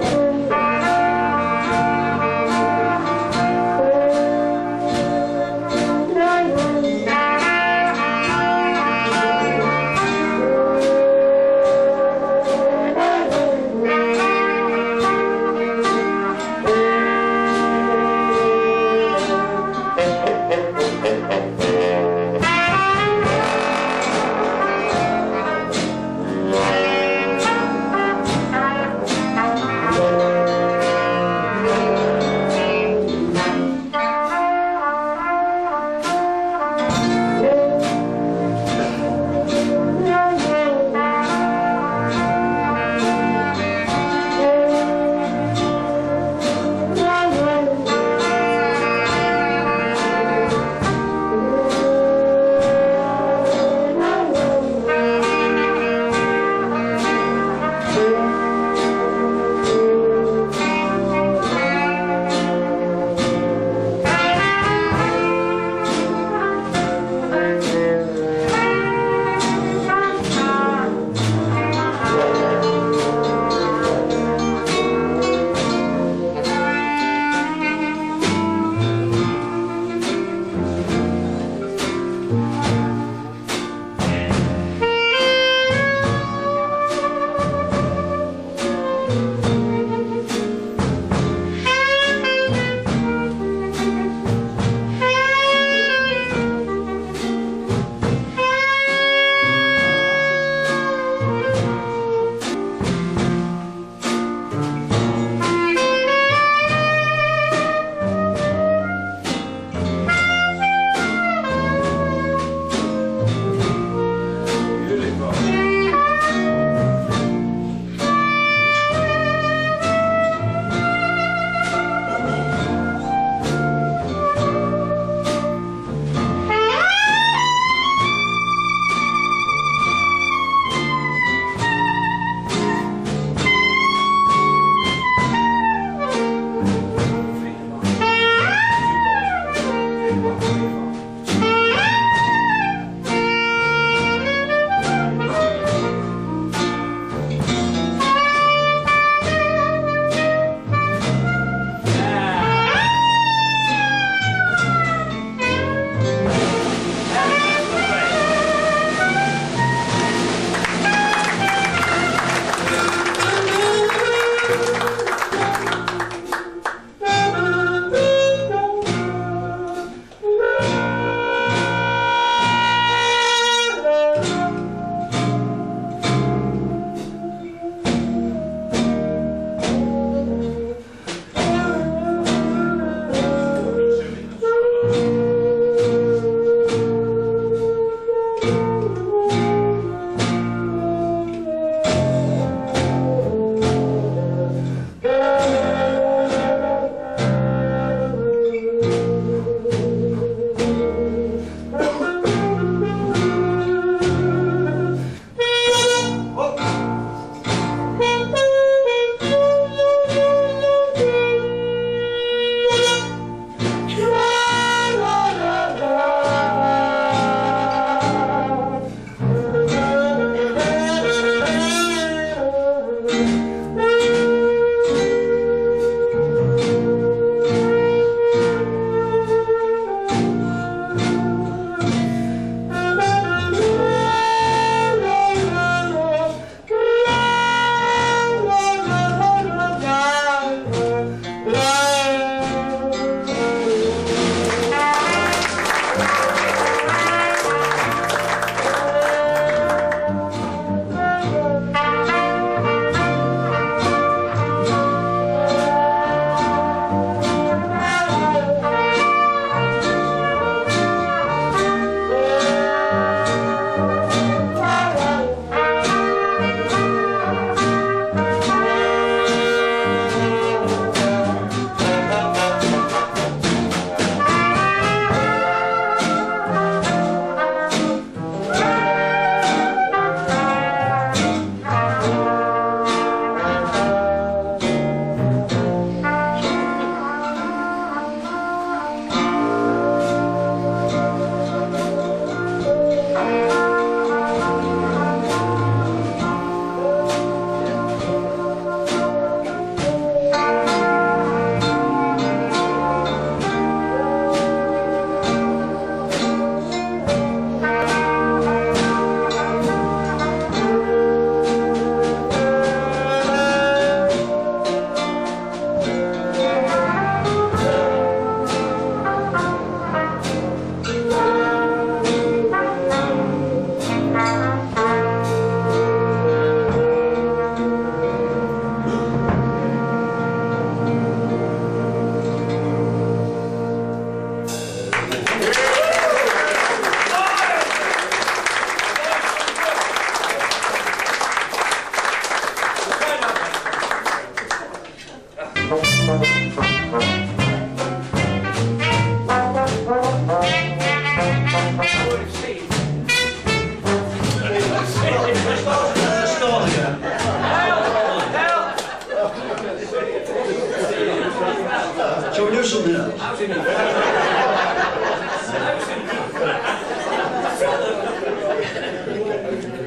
Thank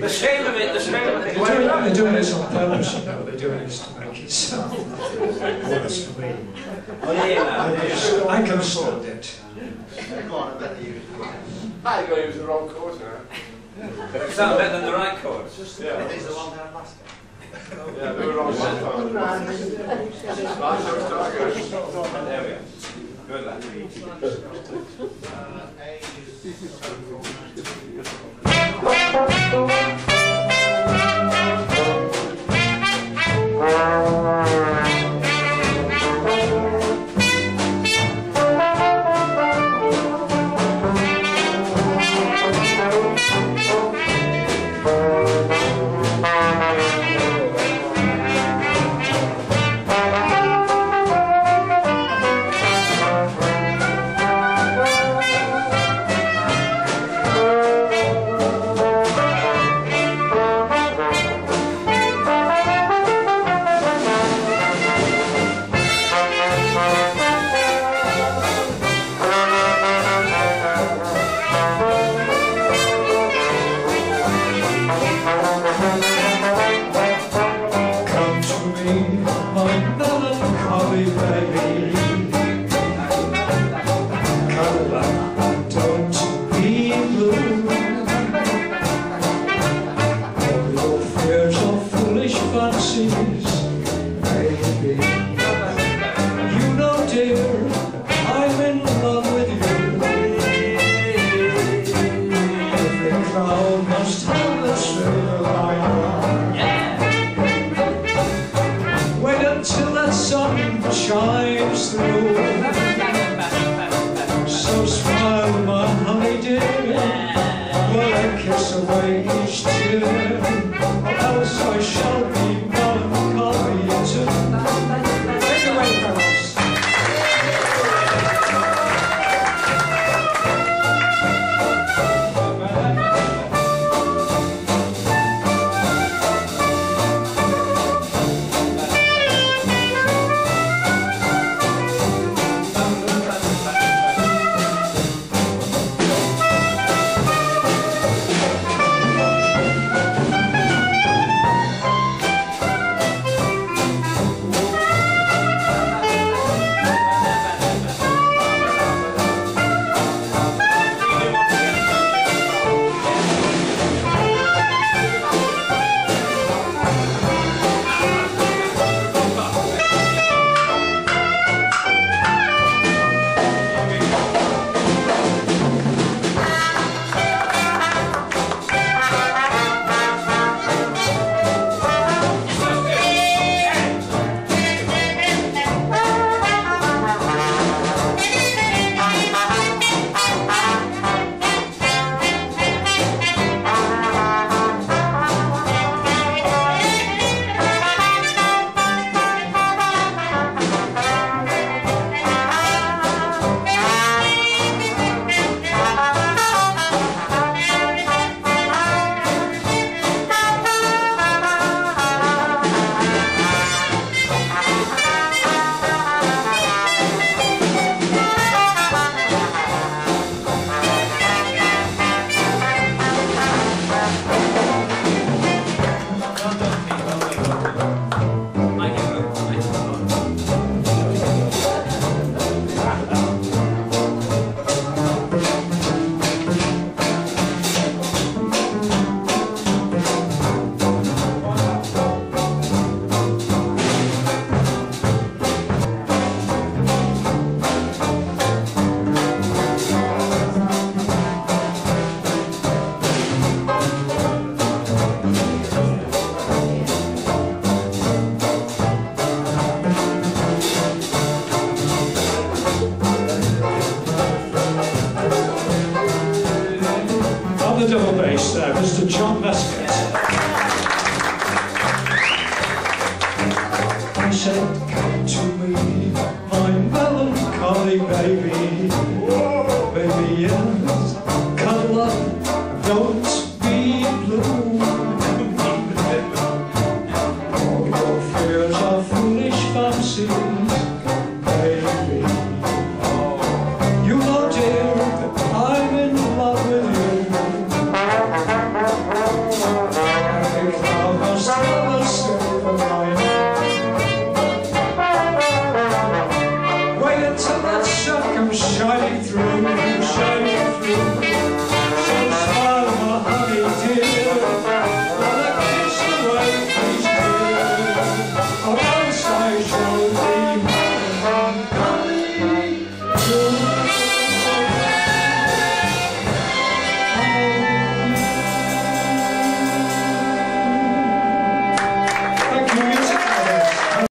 The shame of it, the shame of it. They're doing, they're doing this on purpose, you know, they're doing this so, honestly, I can sort it. I go use the wrong chord now. It sounds better than the right chord. Yeah. It is the one down last yeah, they were on one phone. There we go. Good lad. boxes, baby. bass there, Mr. John Mescott. I said, come to me, my melancholy baby, oh, baby, yes.